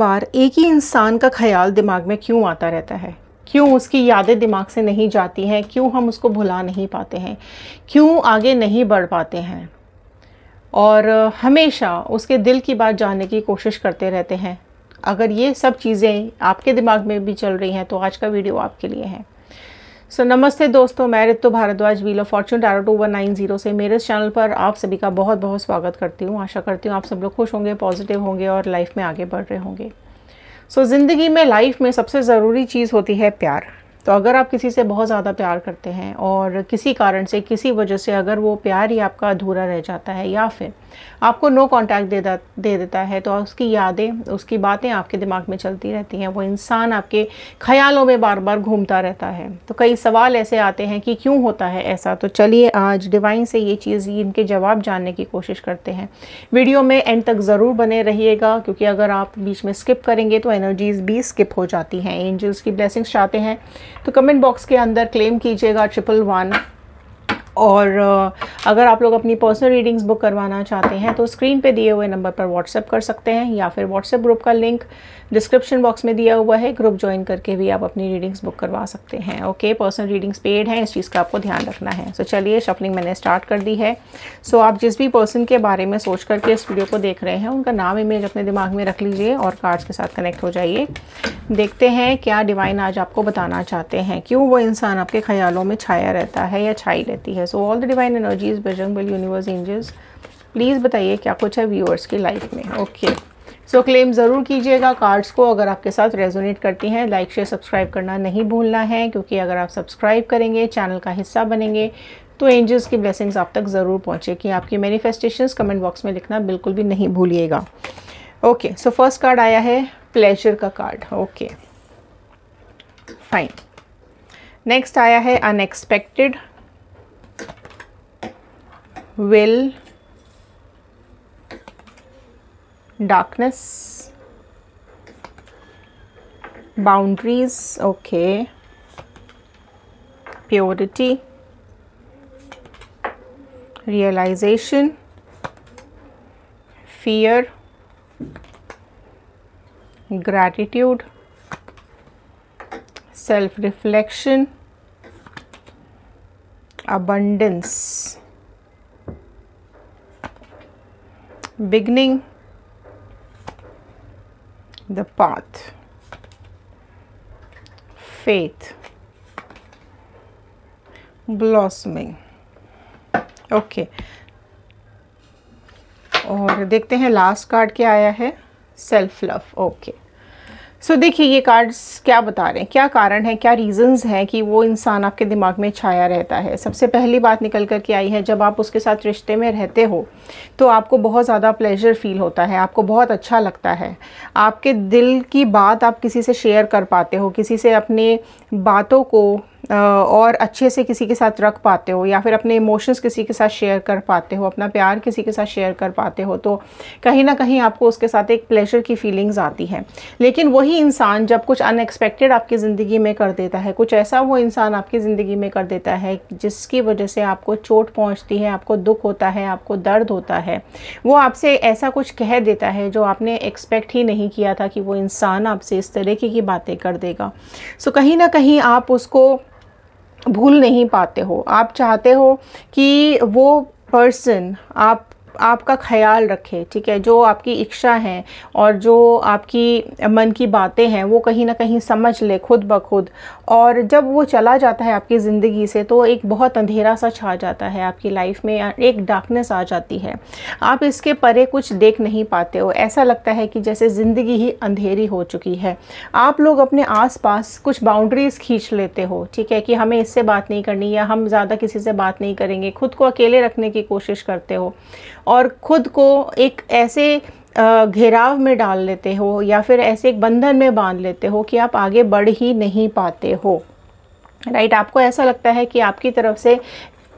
बार एक ही इंसान का ख्याल दिमाग में क्यों आता रहता है? क्यों उसकी यादें दिमाग से नहीं जाती हैं? क्यों हम उसको भुला नहीं पाते हैं? क्यों आगे नहीं बढ़ पाते हैं? और हमेशा उसके दिल की बात जानने की कोशिश करते रहते हैं। अगर ये सब चीज़ें आपके दिमाग में भी चल रही हैं तो आज का वीडियो आपके लिए है। सो so, नमस्ते दोस्तों मैं Ritu Bhardwaj wheel of fortune tarot two one nine zero से मेरे चैनल पर आप सभी का बहुत बहुत स्वागत करती हूँ। आशा करती हूँ आप सब लोग खुश होंगे पॉजिटिव होंगे और लाइफ में आगे बढ़ रहे होंगे। सो so, ज़िंदगी में लाइफ में सबसे ज़रूरी चीज़ होती है प्यार। तो अगर आप किसी से बहुत ज़्यादा प्यार करते हैं और किसी कारण से किसी वजह से अगर वो प्यार ही आपका अधूरा रह जाता है या फिर आपको नो कॉन्टैक्ट दे दे देता है तो उसकी यादें, उसकी बातें आपके दिमाग में चलती रहती हैं। वो इंसान आपके ख्यालों में बार बार घूमता रहता है। तो कई सवाल ऐसे आते हैं कि क्यों होता है ऐसा? तो चलिए आज डिवाइन से ये चीज़, इनके जवाब जानने की कोशिश करते हैं। वीडियो में एंड तक ज़रूर बने रहिएगा, क्योंकि अगर आप बीच में स्किप करेंगे तो एनर्जीज़ भी स्किप हो जाती हैं। एंजल्स की ब्लेसिंग्स चाहते हैं तो कमेंट बॉक्स के अंदर क्लेम कीजिएगा ट्रिपल वन और अगर आप लोग अपनी पर्सनल रीडिंग्स बुक करवाना चाहते हैं तो स्क्रीन पे दिए हुए नंबर पर व्हाट्सएप कर सकते हैं या फिर व्हाट्सएप ग्रुप का लिंक डिस्क्रिप्शन बॉक्स में दिया हुआ है ग्रुप ज्वाइन करके भी आप अपनी रीडिंग्स बुक करवा सकते हैं ओके पर्सनल रीडिंग्स पेड हैं इस चीज़ का आपको ध्यान रखना है। सो so, चलिए शफलिंग मैंने स्टार्ट कर दी है। सो so, आप जिस भी पर्सन के बारे में सोच करके इस वीडियो को देख रहे हैं उनका नाम इमेज अपने दिमाग में रख लीजिए और कार्ड्स के साथ कनेक्ट हो जाइए। देखते हैं क्या डिवाइन आज आपको बताना चाहते हैं। क्यों वो इंसान आपके ख्यालों में छाया रहता है या छाई रहती है? So all the divine energies Bajrang Bali universe angels please बताइए क्या कुछ है व्यूअर्स की लाइफ में? ओके. सो क्लेम ज़रूर कीजिएगा। कार्ड्स को अगर आपके साथ रेजोनेट करती हैं लाइक शेयर सब्सक्राइब करना नहीं भूलना है, क्योंकि अगर आप सब्सक्राइब करेंगे चैनल का हिस्सा बनेंगे तो एंजल्स की ब्लेसिंग्स आप तक ज़रूर पहुँचे कि आपकी मैनिफेस्टेशंस कमेंट बॉक्स में लिखना बिल्कुल भी नहीं भूलिएगा। ओके सो फ़र्स्ट कार्ड आया है प्लेजर का कार्ड ओके फाइन नेक्स्ट आया है unexpected will darkness boundaries okay. Purity realization fear gratitude self reflection abundance beginning the path faith blossoming okay. और देखते हैं लास्ट कार्ड क्या आया है self love okay so so, देखिए ये कार्ड्स क्या बता रहे हैं? क्या कारण है क्या रीजंस हैं कि वो इंसान आपके दिमाग में छाया रहता है? सबसे पहली बात निकल कर के आई है जब आप उसके साथ रिश्ते में रहते हो तो आपको बहुत ज़्यादा प्लेजर फील होता है आपको बहुत अच्छा लगता है। आपके दिल की बात आप किसी से शेयर कर पाते हो किसी से अपने बातों को और अच्छे से किसी के साथ रख पाते हो या फिर अपने इमोशंस किसी के साथ शेयर कर पाते हो, अपना प्यार किसी के साथ शेयर कर पाते हो तो कहीं ना कहीं आपको उसके साथ एक प्लेजर की फीलिंग्स आती हैं। लेकिन वही इंसान जब कुछ अनएक्सपेक्टेड आपकी ज़िंदगी में कर देता है, कुछ ऐसा वो इंसान आपकी ज़िंदगी में कर देता है जिसकी वजह से आपको चोट पहुँचती है, आपको दुख होता है, आपको दर्द होता है, वो आपसे ऐसा कुछ कह देता है जो आपने एक्सपेक्ट ही नहीं किया था कि वो इंसान आपसे इस तरीके की बातें कर देगा। सो कहीं ना कहीं आप उसको भूल नहीं पाते हो। आप चाहते हो कि वो पर्सन आप आपका ख्याल रखे, ठीक है? जो आपकी इच्छा है और जो आपकी मन की बातें हैं, वो कहीं ना कहीं समझ ले खुद ब खुद। और जब वो चला जाता है आपकी ज़िंदगी से तो एक बहुत अंधेरा सा छा जाता है आपकी लाइफ में एक डार्कनेस आ जाती है। आप इसके परे कुछ देख नहीं पाते हो। ऐसा लगता है कि जैसे ज़िंदगी ही अंधेरी हो चुकी है। आप लोग अपने आसपास कुछ बाउंड्रीज़ खींच लेते हो, ठीक है? कि हमें इससे बात नहीं करनी, या हम ज़्यादा किसी से बात नहीं करेंगे, खुद को अकेले रखने की कोशिश करते हो। और खुद को एक ऐसे घेराव में डाल लेते हो या फिर ऐसे एक बंधन में बाँध लेते हो कि आप आगे बढ़ ही नहीं पाते हो। राइट? right, आपको ऐसा लगता है कि आपकी तरफ़ से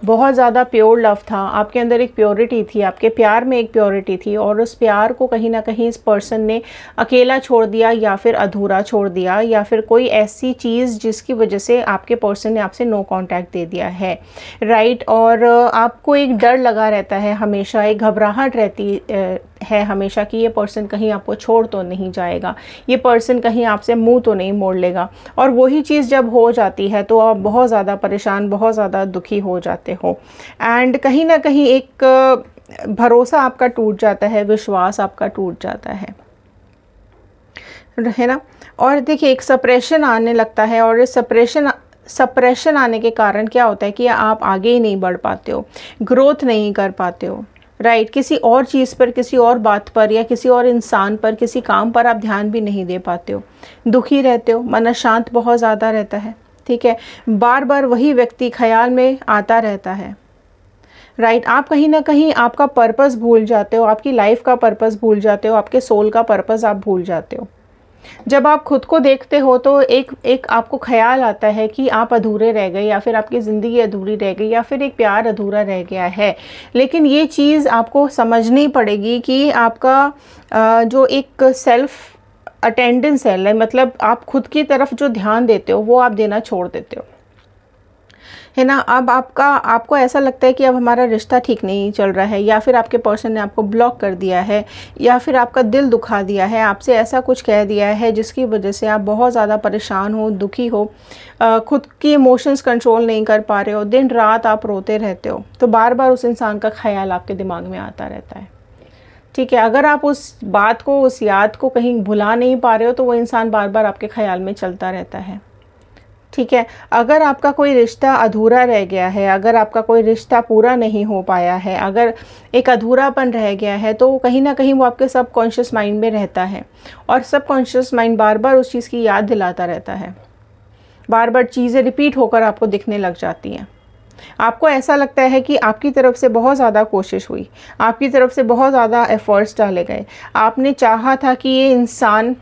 बहुत ज़्यादा प्योर लव था। आपके अंदर एक प्योरिटी थी, आपके प्यार में एक प्योरिटी थी और उस प्यार को कहीं ना कहीं इस पर्सन ने अकेला छोड़ दिया या फिर अधूरा छोड़ दिया या फिर कोई ऐसी चीज़ जिसकी वजह से आपके पर्सन ने आपसे नो कांटेक्ट दे दिया है। राइट और आपको एक डर लगा रहता है, हमेशा एक घबराहट रहती है हमेशा कि ये पर्सन कहीं आपको छोड़ तो नहीं जाएगा। ये पर्सन कहीं आपसे मुँह तो नहीं मोड़ लेगा। और वही चीज़ जब हो जाती है तो आप बहुत ज़्यादा परेशान, बहुत ज़्यादा दुखी हो जाते हो। एंड कहीं ना कहीं एक भरोसा आपका टूट जाता है, विश्वास आपका टूट जाता है। है ना? और देखिए, एक सप्रेशन आने लगता है और इस सप्रेशन सप्रेशन आने के कारण क्या होता है कि आप आगे ही नहीं बढ़ पाते हो ग्रोथ नहीं कर पाते हो। राइट right, किसी और चीज़ पर किसी और बात पर या किसी और इंसान पर किसी काम पर आप ध्यान भी नहीं दे पाते हो। दुखी रहते हो मन शांत बहुत ज़्यादा रहता है ठीक है? बार बार वही व्यक्ति ख्याल में आता रहता है। राइट right, आप कहीं ना कहीं आपका पर्पस भूल जाते हो आपकी लाइफ का पर्पस भूल जाते हो आपके सोल का पर्पस आप भूल जाते हो। जब आप खुद को देखते हो तो एक एक आपको ख्याल आता है कि आप अधूरे रह गए या फिर आपकी ज़िंदगी अधूरी रह गई या फिर एक प्यार अधूरा रह गया है। लेकिन ये चीज़ आपको समझनी पड़ेगी कि आपका जो एक सेल्फ अटेंडेंस है मतलब आप खुद की तरफ़ जो ध्यान देते हो, वो आप देना छोड़ देते हो। है ना? अब आपका, आपको ऐसा लगता है कि अब हमारा रिश्ता ठीक नहीं चल रहा है, या फिर आपके पर्सन ने आपको ब्लॉक कर दिया है, या फिर आपका दिल दुखा दिया है, आपसे ऐसा कुछ कह दिया है जिसकी वजह से आप बहुत ज़्यादा परेशान हो, दुखी हो खुद की इमोशंस कंट्रोल नहीं कर पा रहे हो, दिन रात आप रोते रहते हो तो बार बार उस इंसान का ख्याल आपके दिमाग में आता रहता है। ठीक है, अगर आप उस बात को, उस याद को कहीं भुला नहीं पा रहे हो तो वो इंसान बार बार आपके ख्याल में चलता रहता है। ठीक है, अगर आपका कोई रिश्ता अधूरा रह गया है, अगर आपका कोई रिश्ता पूरा नहीं हो पाया है, अगर एक अधूरापन रह गया है तो कहीं ना कहीं वो आपके सब कॉन्शियस माइंड में रहता है और सब कॉन्शियस माइंड बार बार उस चीज़ की याद दिलाता रहता है। बार बार चीज़ें रिपीट होकर आपको दिखने लग जाती हैं। आपको ऐसा लगता है कि आपकी तरफ़ से बहुत ज़्यादा कोशिश हुई, आपकी तरफ़ से बहुत ज़्यादा एफ़र्ट्स डाले गए। आपने चाहा था कि ये इंसान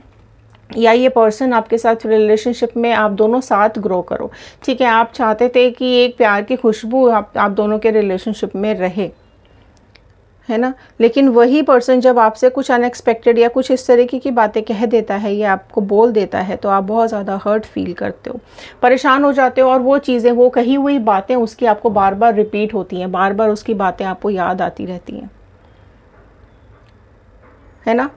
या ये पर्सन आपके साथ रिलेशनशिप में आप दोनों साथ ग्रो करो। ठीक है, आप चाहते थे कि एक प्यार की खुशबू आप आप दोनों के रिलेशनशिप में रहे, है ना? लेकिन वही पर्सन जब आपसे कुछ अनएक्सपेक्टेड या कुछ इस तरीके की बातें कह देता है, या आपको बोल देता है तो आप बहुत ज़्यादा हर्ट फील करते हो। परेशान हो जाते हो और वो चीज़ें, वो कही हुई बातें उसकी आपको बार बार रिपीट होती हैं बार बार उसकी बातें आपको याद आती रहती हैं। है ना?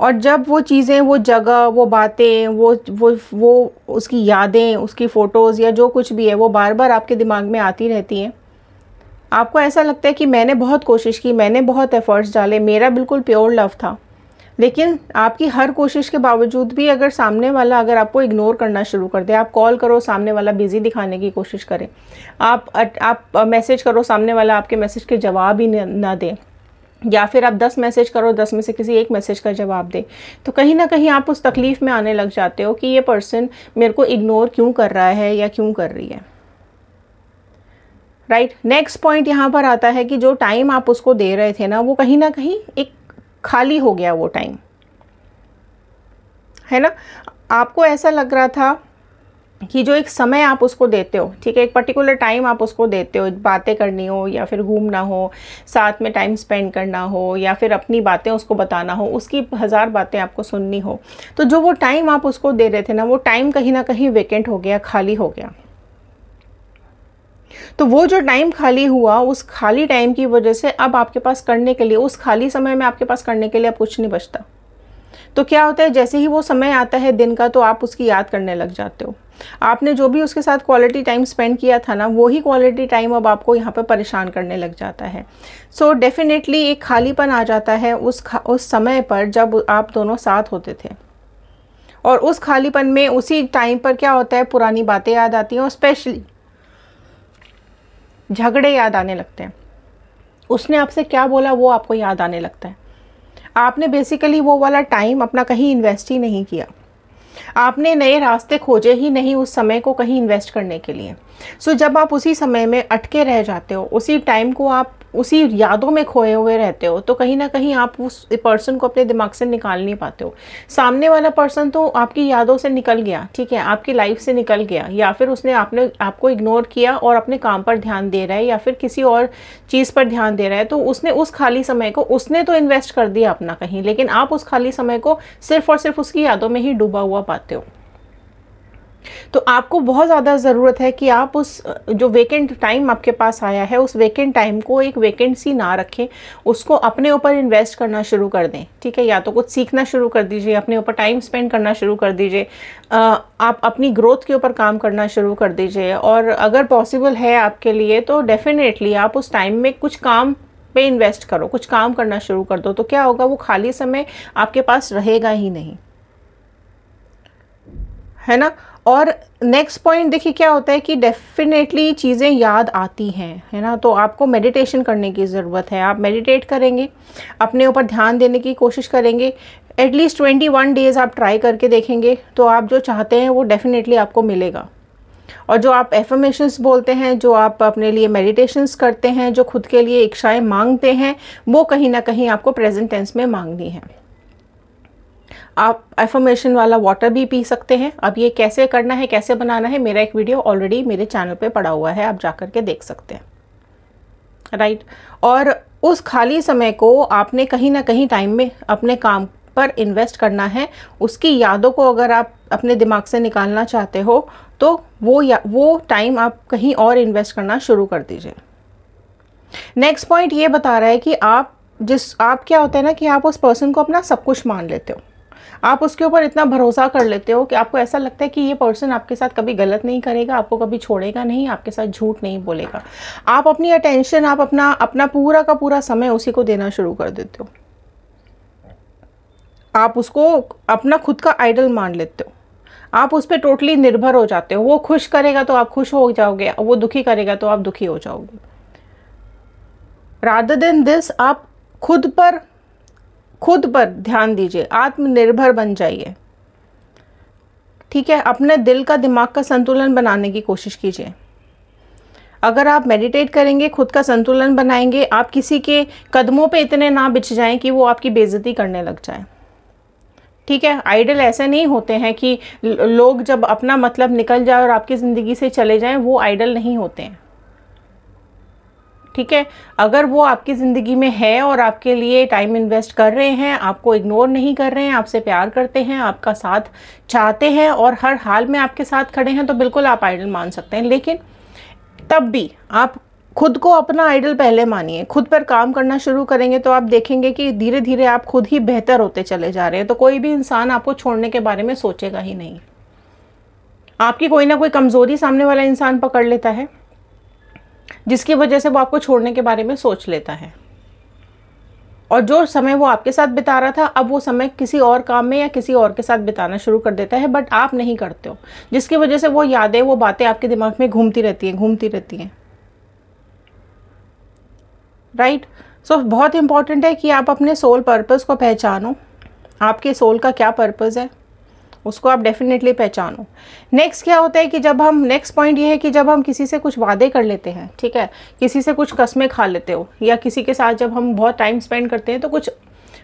और जब वो चीज़ें, वो जगह, वो बातें, वो वो वो उसकी यादें, उसकी फ़ोटोज़ या जो कुछ भी है, वो बार बार आपके दिमाग में आती रहती हैं। आपको ऐसा लगता है कि मैंने बहुत कोशिश की, मैंने बहुत एफ़र्ट्स डाले, मेरा बिल्कुल प्योर लव था। लेकिन आपकी हर कोशिश के बावजूद भी अगर सामने वाला, अगर आपको इग्नोर करना शुरू कर दे, आप कॉल करो, सामने वाला बिज़ी दिखाने की कोशिश करें। आप आप मैसेज करो, सामने वाला आपके मैसेज के जवाब ही ना दे। या फिर आप दस मैसेज करो, दस में से किसी एक मैसेज का जवाब दे तो कहीं ना कहीं आप उस तकलीफ़ में आने लग जाते हो कि ये पर्सन मेरे को इग्नोर क्यों कर रहा है या क्यों कर रही है। राइट नेक्स्ट पॉइंट यहाँ पर आता है कि जो टाइम आप उसको दे रहे थे ना, वो कहीं ना कहीं एक खाली हो गया वो टाइम है ना? आपको ऐसा लग रहा था कि जो एक समय आप उसको देते हो, ठीक है? एक पर्टिकुलर टाइम आप उसको देते हो, बातें करनी हो या फिर घूमना हो, साथ में टाइम स्पेंड करना हो या फिर अपनी बातें उसको बताना हो, उसकी हज़ार बातें आपको सुननी हो तो जो वो टाइम आप उसको दे रहे थे ना, वो टाइम कहीं ना कहीं वेकेंट हो गया, खाली हो गया। तो वो जो टाइम खाली हुआ, उस खाली टाइम की वजह से अब आपके पास करने के लिए, उस खाली समय में आपके पास करने के लिए अब कुछ नहीं बचता। तो क्या होता है जैसे ही वो समय आता है दिन का तो आप उसकी याद करने लग जाते हो। आपने जो भी उसके साथ क्वालिटी टाइम स्पेंड किया था ना वही क्वालिटी टाइम अब आपको यहाँ पर परेशान करने लग जाता है। सो so, डेफिनेटली एक खालीपन आ जाता है उस उस समय पर जब आप दोनों साथ होते थे। और उस खालीपन में उसी टाइम पर क्या होता है पुरानी बातें याद आती हैं और स्पेशली झगड़े याद आने लगते हैं। उसने आपसे क्या बोला वो आपको याद आने लगता है। आपने बेसिकली वो वाला टाइम अपना कहीं इन्वेस्ट ही नहीं किया। आपने नए रास्ते खोजे ही नहीं उस समय को कहीं इन्वेस्ट करने के लिए। सो so, जब आप उसी समय में अटके रह जाते हो उसी टाइम को आप उसी यादों में खोए हुए रहते हो तो कहीं ना कहीं आप उस पर्सन को अपने दिमाग से निकाल नहीं पाते हो। सामने वाला पर्सन तो आपकी यादों से निकल गया ठीक है आपकी लाइफ से निकल गया या फिर उसने आपने आपको इग्नोर किया और अपने काम पर ध्यान दे रहा है या फिर किसी और चीज़ पर ध्यान दे रहा है तो उसने उस खाली समय को उसने तो इन्वेस्ट कर दिया अपना कहीं लेकिन आप उस खाली समय को सिर्फ़ और सिर्फ़ उसकी यादों में ही डूबा हुआ पाते हो। तो आपको बहुत ज़्यादा ज़रूरत है कि आप उस, जो वेकेंट टाइम आपके पास आया है, उस वेकेंट टाइम को एक वेकेंसी ना रखें, उसको अपने ऊपर इन्वेस्ट करना शुरू कर दें। ठीक है? या तो कुछ सीखना शुरू कर दीजिए, अपने ऊपर टाइम स्पेंड करना शुरू कर दीजिए आप अपनी ग्रोथ के ऊपर काम करना शुरू कर दीजिए। और अगर पॉसिबल है आपके लिए तो डेफिनेटली आप उस टाइम में कुछ काम पे इन्वेस्ट करो, कुछ काम करना शुरू कर दो। तो क्या होगा, वो खाली समय आपके पास रहेगा ही नहीं। है ना? और नेक्स्ट पॉइंट देखिए क्या होता है कि डेफिनेटली चीज़ें याद आती हैं, है ना? तो आपको मेडिटेशन करने की ज़रूरत है। आप मेडिटेट करेंगे, अपने ऊपर ध्यान देने की कोशिश करेंगे at least twenty one days आप ट्राई करके देखेंगे तो आप जो चाहते हैं वो डेफिनेटली आपको मिलेगा। और जो आप एफर्मेशंस बोलते हैं, जो आप अपने लिए मेडिटेशंस करते हैं, जो खुद के लिए इच्छाएँ मांगते हैं, वो कहीं ना कहीं आपको प्रेजेंट टेंस में मांगनी है। आप एफर्मेशन वाला वाटर भी पी सकते हैं। अब ये कैसे करना है, कैसे बनाना है, मेरा एक वीडियो ऑलरेडी मेरे चैनल पे पड़ा हुआ है, आप जा कर के देख सकते हैं। राइट और उस खाली समय को आपने कहीं ना कहीं टाइम में अपने काम पर इन्वेस्ट करना है। उसकी यादों को अगर आप अपने दिमाग से निकालना चाहते हो तो वो या, वो टाइम आप कहीं और इन्वेस्ट करना शुरू कर दीजिए। नेक्स्ट पॉइंट ये बता रहा है कि आप जिस, आप क्या होता है ना कि आप उस पर्सन को अपना सब कुछ मान लेते हो। आप उसके ऊपर इतना भरोसा कर लेते हो कि आपको ऐसा लगता है कि ये पर्सन आपके साथ कभी गलत नहीं करेगा, आपको कभी छोड़ेगा नहीं, आपके साथ झूठ नहीं बोलेगा। आप अपनी अटेंशन आप अपना अपना पूरा का पूरा समय उसी को देना शुरू कर देते हो। आप उसको अपना खुद का आइडल मान लेते हो। आप उस पर टोटली निर्भर हो जाते हो। वो खुश करेगा तो आप खुश हो जाओगे, वो दुखी करेगा तो आप दुखी हो जाओगे। रादर देन दिस आप खुद पर खुद पर ध्यान दीजिए, आत्मनिर्भर बन जाइए। ठीक है? अपने दिल का दिमाग का संतुलन बनाने की कोशिश कीजिए। अगर आप मेडिटेट करेंगे, खुद का संतुलन बनाएँगे, आप किसी के कदमों पे इतने ना बिछ जाएँ कि वो आपकी बेइज्जती करने लग जाए। ठीक है? आइडल ऐसे नहीं होते हैं कि लोग जब अपना मतलब निकल जाए और आपकी ज़िंदगी से चले जाएँ, वो आइडल नहीं होते हैं। ठीक है? अगर वो आपकी ज़िंदगी में है और आपके लिए टाइम इन्वेस्ट कर रहे हैं, आपको इग्नोर नहीं कर रहे हैं, आपसे प्यार करते हैं, आपका साथ चाहते हैं और हर हाल में आपके साथ खड़े हैं तो बिल्कुल आप आइडल मान सकते हैं। लेकिन तब भी आप खुद को अपना आइडल पहले मानिए। खुद पर काम करना शुरू करेंगे तो आप देखेंगे कि धीरे धीरे आप खुद ही बेहतर होते चले जा रहे हैं। तो कोई भी इंसान आपको छोड़ने के बारे में सोचेगा ही नहीं। आपकी कोई ना कोई कमज़ोरी सामने वाला इंसान पकड़ लेता है। जिसकी वजह से वो आपको छोड़ने के बारे में सोच लेता है। और जो समय वो आपके साथ बिता रहा था, अब वो समय किसी और काम में या किसी और के साथ बिताना शुरू कर देता है बट आप नहीं करते हो। जिसकी वजह से वो यादें, वो बातें आपके दिमाग में घूमती रहती हैं, घूमती रहती हैं। राइट सो बहुत इंपॉर्टेंट है कि आप अपने सोल पर्पज़ को पहचानो। आपके सोल का क्या पर्पज़ है? उसको आप डेफिनेटली पहचानो। नेक्स्ट क्या होता है कि जब हम नेक्स्ट पॉइंट ये है कि जब हम किसी से कुछ वादे कर लेते हैं, ठीक है? किसी से कुछ कस्में खा लेते हो, या किसी के साथ जब हम बहुत टाइम स्पेंड करते हैं तो कुछ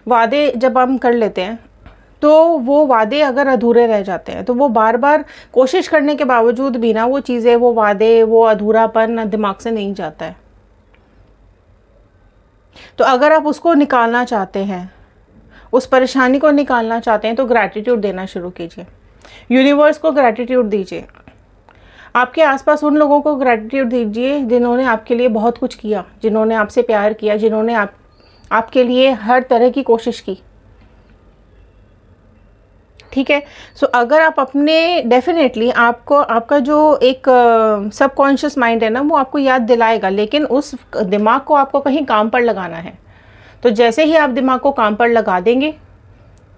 वादे जब हम कर लेते हैं तो वो वादे अगर अधूरे रह जाते हैं तो वो बार बार कोशिश करने के बावजूद भी ना, वो चीज़ें, वो वादे, वो अधूरापन दिमाग से नहीं जाता है। तो अगर आप उसको निकालना चाहते हैं उस परेशानी को निकालना चाहते हैं तो ग्रैटिट्यूड देना शुरू कीजिए। यूनिवर्स को ग्रैटिट्यूड दीजिए। आपके आसपास उन लोगों को ग्रैटिट्यूड दीजिए जिन्होंने आपके लिए बहुत कुछ किया जिन्होंने आपसे प्यार किया जिन्होंने आप आपके लिए हर तरह की कोशिश की। ठीक है? सो so, अगर आप अपने डेफिनेटली आपको आपका जो एक सबकॉन्शियस माइंड है ना वो आपको याद दिलाएगा लेकिन उस दिमाग को आपको कहीं काम पर लगाना है। तो जैसे ही आप दिमाग को काम पर लगा देंगे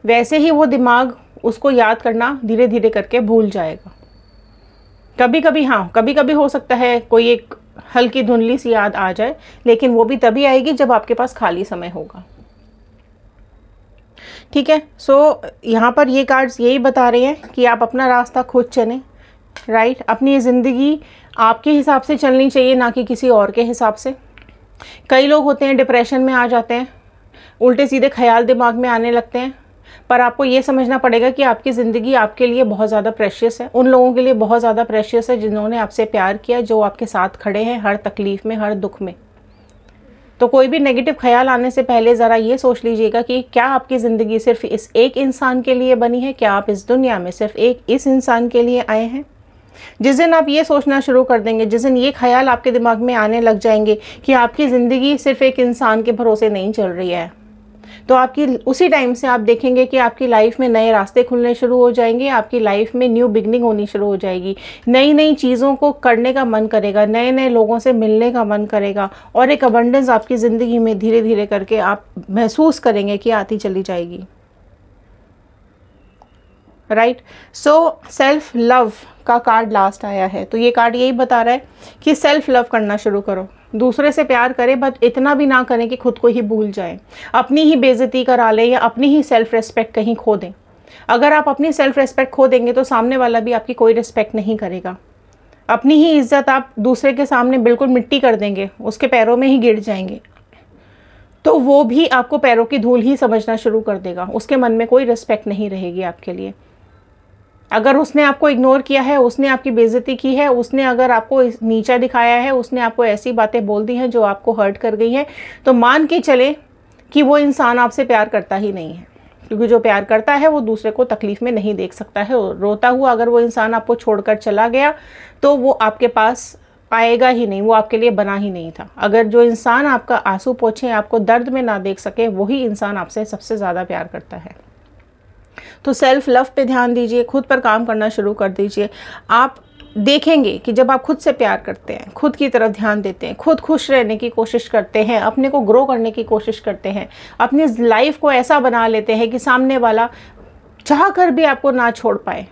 वैसे ही वो दिमाग उसको याद करना धीरे धीरे करके भूल जाएगा। कभी कभी हाँ कभी कभी हो सकता है कोई एक हल्की धुंधली सी याद आ जाए लेकिन वो भी तभी आएगी जब आपके पास खाली समय होगा। ठीक है सो so, यहाँ पर ये कार्ड्स यही बता रहे हैं कि आप अपना रास्ता खुद चलें राइट अपनी ज़िंदगी आपके हिसाब से चलनी चाहिए ना कि किसी और के हिसाब से। कई लोग होते हैं डिप्रेशन में आ जाते हैं, उल्टे सीधे ख्याल दिमाग में आने लगते हैं, पर आपको ये समझना पड़ेगा कि आपकी ज़िंदगी आपके लिए बहुत ज़्यादा प्रेशियस है। उन लोगों के लिए बहुत ज़्यादा प्रेशियस है जिन्होंने आपसे प्यार किया, जो आपके साथ खड़े हैं हर तकलीफ़ में, हर दुख में। तो कोई भी नेगेटिव ख्याल आने से पहले ज़रा ये सोच लीजिएगा कि क्या आपकी ज़िंदगी सिर्फ़ इस एक इंसान के लिए बनी है? क्या आप इस दुनिया में सिर्फ़ एक इस इंसान के लिए आए हैं? जिस दिन आप ये सोचना शुरू कर देंगे, जिस दिन ये ख्याल आपके दिमाग में आने लग जाएँगे कि आपकी ज़िंदगी सिर्फ़ एक इंसान के भरोसे नहीं चल रही है। तो आपकी, उसी टाइम से आप देखेंगे कि आपकी लाइफ में नए रास्ते खुलने शुरू हो जाएँगे, आपकी लाइफ में न्यू बिगनिंग होनी शुरू हो जाएगी। नई नई चीज़ों को करने का मन करेगा नए नए लोगों से मिलने का मन करेगा और एक अबंडेंस आपकी ज़िंदगी में धीरे धीरे करके आप महसूस करेंगे कि आती चली जाएगी। राइट सो सेल्फ लव का कार्ड लास्ट आया है। तो ये कार्ड यही बता रहा है कि सेल्फ लव करना शुरू करो। दूसरे से प्यार करें बट इतना भी ना करें कि खुद को ही भूल जाए। अपनी ही बेजती करा लें या अपनी ही सेल्फ रेस्पेक्ट कहीं खो दें। अगर आप अपनी सेल्फ रेस्पेक्ट खो देंगे तो सामने वाला भी आपकी कोई रिस्पेक्ट नहीं करेगा। अपनी ही इज़्ज़त आप दूसरे के सामने बिल्कुल मिट्टी कर देंगे, उसके पैरों में ही गिर जाएँगे। तो वो भी आपको पैरों की धूल ही समझना शुरू कर देगा। उसके मन में कोई रिस्पेक्ट नहीं रहेगी आपके लिए। अगर उसने आपको इग्नोर किया है, उसने आपकी बेइज्जती की है, उसने अगर आपको नीचा दिखाया है, उसने आपको ऐसी बातें बोल दी हैं जो आपको हर्ट कर गई हैं तो मान के चले कि वो इंसान आपसे प्यार करता ही नहीं है। क्योंकि जो प्यार करता है, वो दूसरे को तकलीफ़ में नहीं देख सकता है। रोता हुआ अगर वो इंसान आपको छोड़कर चला गया तो वो आपके पास आएगा ही नहीं, वो आपके लिए बना ही नहीं था। अगर जो इंसान आपका आँसू पोछे, आपको दर्द में ना देख सके, वही इंसान आपसे सबसे ज़्यादा प्यार करता है। तो सेल्फ लव पे ध्यान दीजिए, खुद पर काम करना शुरू कर दीजिए। आप देखेंगे कि जब आप खुद से प्यार करते हैं, खुद की तरफ़ ध्यान देते हैं, खुद खुश रहने की कोशिश करते हैं, अपने को ग्रो करने की कोशिश करते हैं, अपनी लाइफ को ऐसा बना लेते हैं कि सामने वाला चाह कर भी आपको ना छोड़ पाए।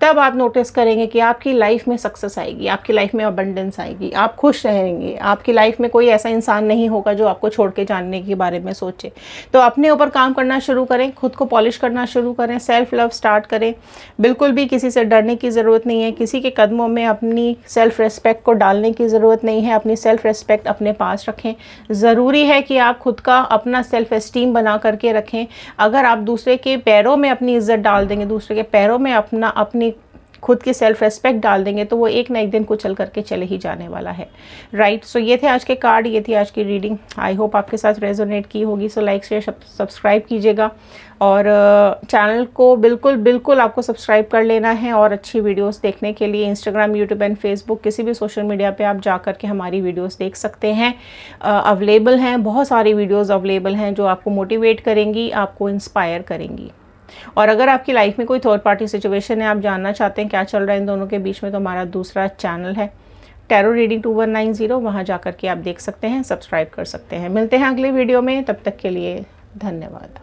तब आप नोटिस करेंगे कि आपकी लाइफ में सक्सेस आएगी, आपकी लाइफ में अबंडेंस आएगी, आप खुश रहेंगे, आपकी लाइफ में कोई ऐसा इंसान नहीं होगा जो आपको छोड़ के जानने के बारे में सोचे। तो अपने ऊपर काम करना शुरू करें, खुद को पॉलिश करना शुरू करें सेल्फ लव स्टार्ट करें। बिल्कुल भी किसी से डरने की ज़रूरत नहीं है, किसी के कदमों में अपनी सेल्फ रिस्पेक्ट को डालने की ज़रूरत नहीं है, अपनी सेल्फ रिस्पेक्ट अपने पास रखें। ज़रूरी है कि आप खुद का अपना सेल्फ इस्टीम बना करके रखें। अगर आप दूसरे के पैरों में अपनी इज़्ज़त डाल देंगे, दूसरे के पैरों में अपना, अपनी खुद की सेल्फ रेस्पेक्ट डाल देंगे तो वो एक ना एक दिन कुचल करके चले ही जाने वाला है। Right right? सो so, ये थे आज के कार्ड ये थी आज की रीडिंग आई होप आपके साथ रेजोनेट की होगी सो लाइक शेयर सब्सक्राइब कीजिएगा। और चैनल को बिल्कुल बिल्कुल आपको सब्सक्राइब कर लेना है, और अच्छी वीडियोस देखने के लिए इंस्टाग्राम यूट्यूब एंड फेसबुक किसी भी सोशल मीडिया पे आप जा कर के हमारी वीडियोस देख सकते हैं। अवेलेबल हैं, बहुत सारी वीडियोस अवेलेबल हैं जो आपको मोटिवेट करेंगी, आपको इंस्पायर करेंगी। और अगर आपकी लाइफ में कोई थर्ड पार्टी सिचुएशन है, आप जानना चाहते हैं क्या चल रहा है इन दोनों के बीच में तो हमारा दूसरा चैनल है। Tarot reading two one nine zero वहाँ जा करके आप देख सकते हैं सब्सक्राइब कर सकते हैं। मिलते हैं अगले वीडियो में, तब तक के लिए धन्यवाद।